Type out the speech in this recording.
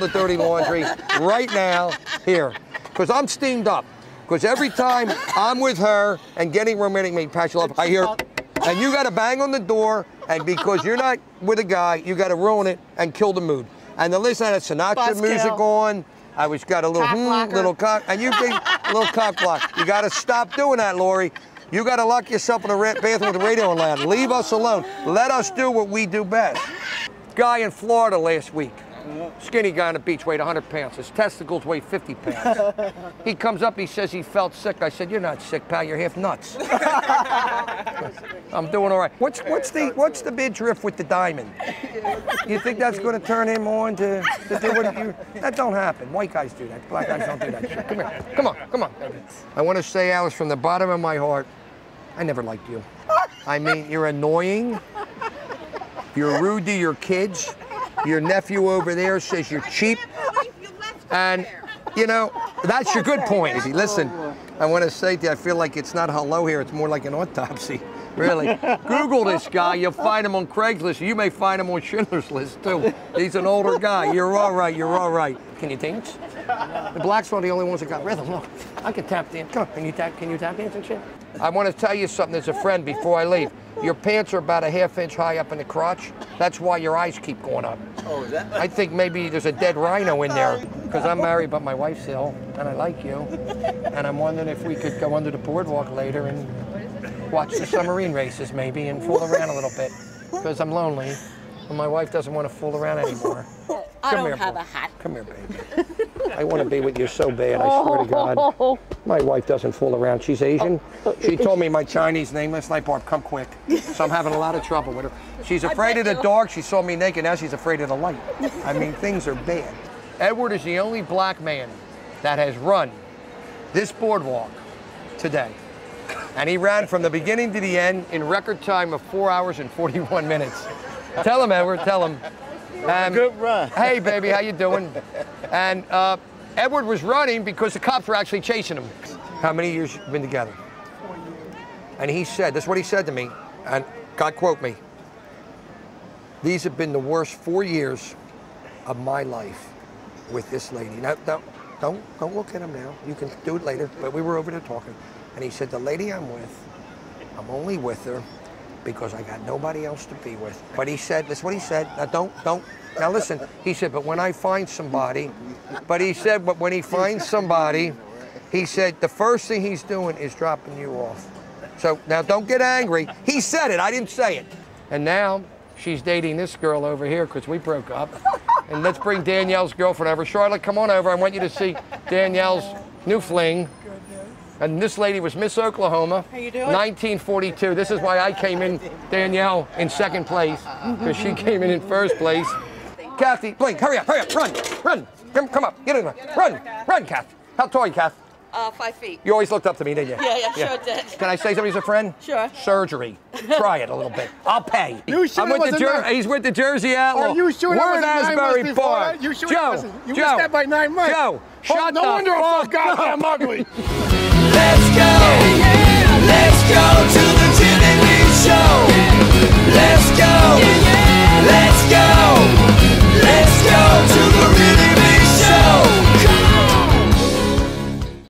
dirty laundry right now here. Because I'm steamed up. Because every time I'm with her and getting romantic, me, passion love, I hear, and you got to bang on the door, and because you're not with a guy, you got to ruin it and kill the mood. And the listen, I had Sinatra Buzzkill. music on. I was got a little Cock hmm, little cock, and you think little cock block. You got to stop doing that, Lori. You got to lock yourself in the bathroom with the radio on loud. Leave us alone. Let us do what we do best. Guy in Florida last week. Skinny guy on the beach, weighed 100 pounds. His testicles weighed 50 pounds. he comes up, he says he felt sick. I said, "You're not sick, pal. You're half nuts." I'm doing all right. What's what's the what's the big drift with the diamond? You think that's going to turn him on to, to do what you? That don't happen. White guys do that. Black guys don't do that. Come here. Come on. Come on. I want to say, Alice, from the bottom of my heart, I never liked you. I mean, you're annoying. You're rude to your kids. Your nephew over there says you're cheap. And, you know, that's your good point. Listen, I want to say to you, I feel like it's not hello here, it's more like an autopsy. Really. Google this guy. You'll find him on Craigslist. You may find him on Schindler's List, too. He's an older guy. You're all right. You're all right. Can you dance? The blacks are the only ones that got rhythm. Look, I can tap dance. Come on, can you tap? Can you tap dance and shit? I want to tell you something as a friend before I leave. Your pants are about a half inch high up in the crotch. That's why your eyes keep going up. Oh, is that? I think maybe there's a dead rhino in there because I'm married, but my wife's ill, and I like you. And I'm wondering if we could go under the boardwalk later and watch the submarine races, maybe, and fool around a little bit because I'm lonely, and my wife doesn't want to fool around anymore. I Come don't here, have boy. a hat. Come here, baby. I want to be with you so bad, I swear to God. My wife doesn't fool around. She's Asian. Oh, oh, she told me my Chinese name last night, Barb, come quick. So I'm having a lot of trouble with her. She's afraid of the dark. She saw me naked. Now she's afraid of the light. I mean, things are bad. Edward is the only black man that has run this boardwalk today. And he ran from the beginning to the end in record time of four hours and 41 minutes. tell him, Edward, tell him. Um, Good run. hey, baby, how you doing? And uh, Edward was running because the cops were actually chasing him. How many years you been together? Four years. And he said, this is what he said to me, and God quote me, these have been the worst four years of my life with this lady. Now, don't, don't, don't look at him now. You can do it later, but we were over there talking. And he said, the lady I'm with, I'm only with her because I got nobody else to be with. But he said, that's what he said. Now don't, don't. Now listen. He said, but when I find somebody, but he said, but when he finds somebody, he said the first thing he's doing is dropping you off. So now don't get angry. He said it. I didn't say it. And now she's dating this girl over here because we broke up. And let's bring Danielle's girlfriend over. Charlotte, come on over. I want you to see Danielle's new fling. And this lady was Miss Oklahoma. How you doing? 1942. This is why I came in, Danielle, in second place, because she came in in first place. Kathy, Blink, hurry up, hurry up, run, run. Come, come up, get in there. Run, run, Kath. How tall are you, Kath? Uh, five feet. You always looked up to me, didn't you? Yeah, yeah, sure did. Can I say somebody's a friend? Sure. Surgery. Try it a little bit. I'll pay. You sure I'm with the wasn't Jer- nine- He's with the Jersey Outlaw. Are you sure that We're in wasn't nine Asbury months before Park. that? You sure it Joe. You Joe, missed that by nine months. Joe, Oh, shut no the wonder I'm so fuck goddamn ugly. Let's go. Let's go to